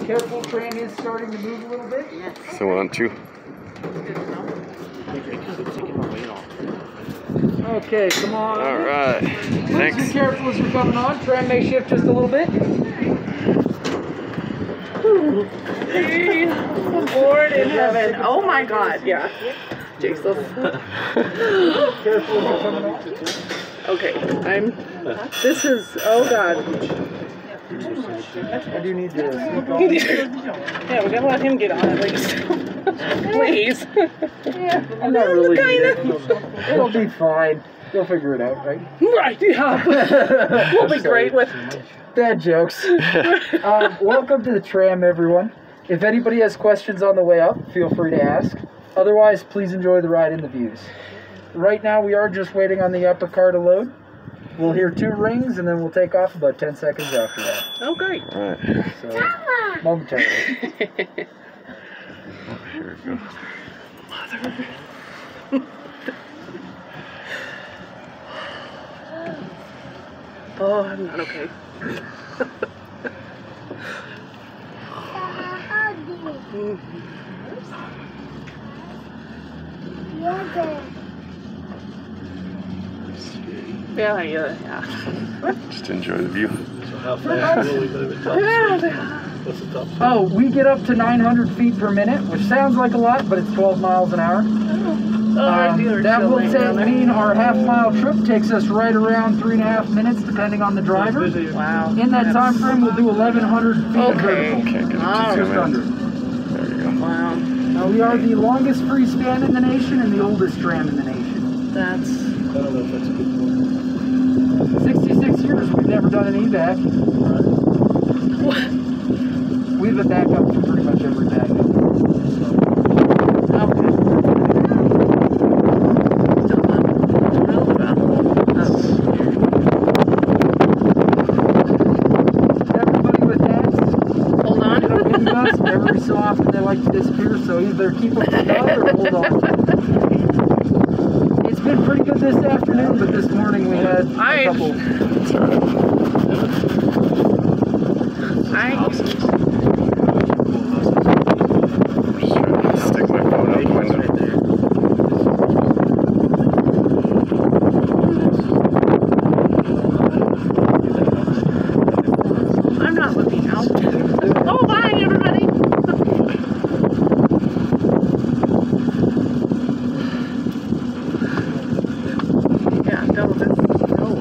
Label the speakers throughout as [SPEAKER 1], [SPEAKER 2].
[SPEAKER 1] Careful, train is starting to move a little bit.
[SPEAKER 2] Yes.
[SPEAKER 3] So on two.
[SPEAKER 2] Good to know.
[SPEAKER 1] Okay, come on.
[SPEAKER 3] All right.
[SPEAKER 1] Please be careful as you're coming on. Tram may shift just a little bit.
[SPEAKER 2] Lord in heaven. Oh my God. Yeah. Jesus.
[SPEAKER 1] Careful as you're coming on.
[SPEAKER 2] Okay. I'm. This is. Oh God.
[SPEAKER 1] I do need to.
[SPEAKER 2] Yeah, we're gonna let him get on at least. Please.
[SPEAKER 1] yeah, I'm not really.
[SPEAKER 2] Kinda.
[SPEAKER 1] It'll be fine. You'll figure it out, right?
[SPEAKER 2] Right. Yeah. We'll be great with.
[SPEAKER 1] Bad jokes. um, welcome to the tram, everyone. If anybody has questions on the way up, feel free to ask. Otherwise, please enjoy the ride and the views. Right now, we are just waiting on the upper car to load. We'll hear two rings and then we'll take off about 10 seconds after that.
[SPEAKER 2] Oh, great.
[SPEAKER 3] All right.
[SPEAKER 1] So, momentarily.
[SPEAKER 3] Here we go.
[SPEAKER 2] Oh, I'm not okay. Yeah, yeah, yeah.
[SPEAKER 3] Just enjoy the view.
[SPEAKER 4] How fast will we move it? Top speed? What's the top speed?
[SPEAKER 1] Oh, we get up to 900 feet per minute, which sounds like a lot, but it's 12 miles an hour.
[SPEAKER 2] Oh,
[SPEAKER 1] Um, that will take, mean our half mile trip takes us right around three and a half minutes, depending on the driver.
[SPEAKER 2] Wow.
[SPEAKER 1] In that
[SPEAKER 2] That's-
[SPEAKER 1] time frame, we'll do 1,100 feet of
[SPEAKER 2] Okay.
[SPEAKER 3] get it
[SPEAKER 1] Just under.
[SPEAKER 3] There we go.
[SPEAKER 2] Wow.
[SPEAKER 1] Uh, we are the longest free span in the nation and the oldest tram in the nation.
[SPEAKER 2] That's.
[SPEAKER 4] I don't know if that's a good point.
[SPEAKER 1] 66 years, we've never done an evac. We've a backup to pretty much every backup.
[SPEAKER 2] Okay. Still not thrilled about that.
[SPEAKER 1] Everybody with hats,
[SPEAKER 2] Hold on.
[SPEAKER 1] they don't need us. Every so often they like to disappear, so either keep them above or hold on. Been pretty good this afternoon, but this morning we had a
[SPEAKER 2] I-
[SPEAKER 1] couple.
[SPEAKER 3] It's all right.
[SPEAKER 2] I.
[SPEAKER 3] Just trying to stick my phone out the window.
[SPEAKER 2] I'm not looking out. Oh, bye, everybody. yeah, double this. Oh,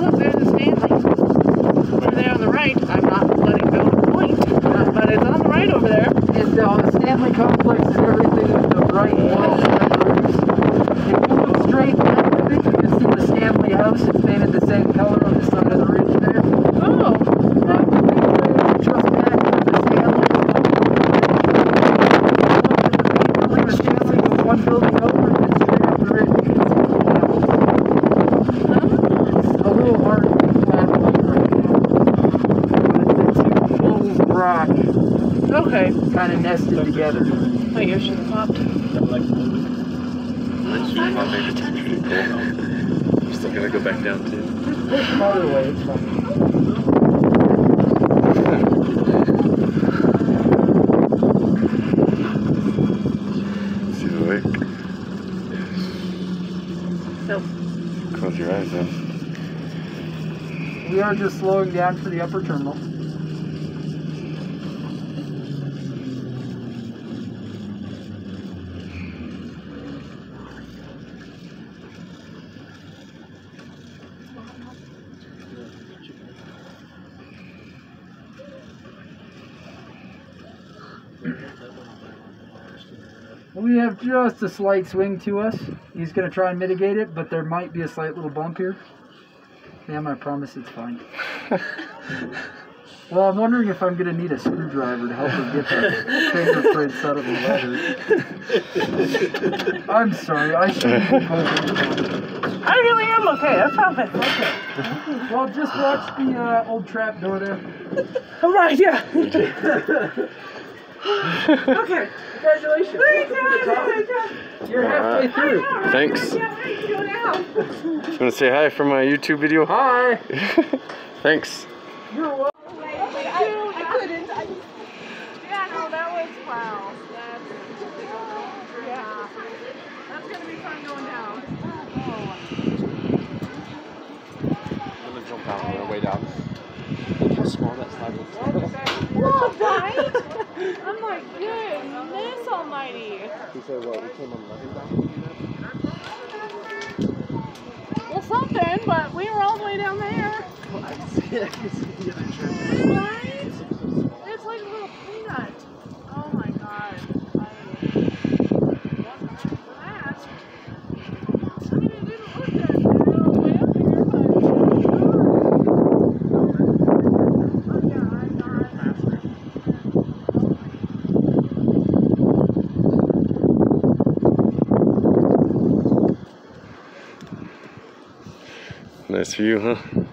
[SPEAKER 2] look, there's a Stanley. Over there on the right. I'm not letting go of the point, uh, but it's on the right over there.
[SPEAKER 1] And uh, the Stanley Complex is everything with the bright walls and roofs. If you look straight left of it, you can see the Stanley House. It's painted the same color on the side of the ridge there.
[SPEAKER 2] Oh,
[SPEAKER 1] That would be right just back of the Stanley. Look at the main building of Stanley, go one building over, and then straight up the ridge, you can see the house. It's a little hard to flat right now. But the two bowls of rock
[SPEAKER 2] okay.
[SPEAKER 1] kind of nested together.
[SPEAKER 2] My ear should have popped.
[SPEAKER 4] I like the movie.
[SPEAKER 3] Well, maybe it's pretty cool.
[SPEAKER 4] I'm still gonna go back down too.
[SPEAKER 1] Either way, it's fine.
[SPEAKER 3] See the lake.
[SPEAKER 2] Nope.
[SPEAKER 3] Close your eyes then.
[SPEAKER 1] We are just slowing down for the upper terminal. We have just a slight swing to us. He's going to try and mitigate it, but there might be a slight little bump here. Ma'am, I promise it's fine. well, I'm wondering if I'm going to need a screwdriver to help her get the fingerprints out of the leather. I'm sorry, I shouldn't be posing.
[SPEAKER 2] I really am okay. I found it. Okay.
[SPEAKER 1] Well, just watch the uh, old trap door there.
[SPEAKER 2] All right, yeah. okay.
[SPEAKER 1] Congratulations. You're halfway through.
[SPEAKER 3] Thanks.
[SPEAKER 2] Yeah, what are you doing now?
[SPEAKER 3] You want to say hi for my YouTube video?
[SPEAKER 1] Hi.
[SPEAKER 3] Thanks.
[SPEAKER 1] You're welcome.
[SPEAKER 2] I
[SPEAKER 5] couldn't. I just
[SPEAKER 2] Yeah, no, that was wow. That's yeah. That's gonna be fun going down.
[SPEAKER 4] I'm gonna jump out on our way down. Look how small that slide looks.
[SPEAKER 2] Well, right? I'm like, goodness almighty.
[SPEAKER 4] He said, what, we came on down?
[SPEAKER 2] Well, something, but we were all the way down there. I can see, I can see the Right? It's like a
[SPEAKER 6] little Lucas Silva.